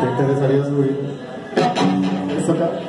¿Te interesaría subir? ¿Esto acá?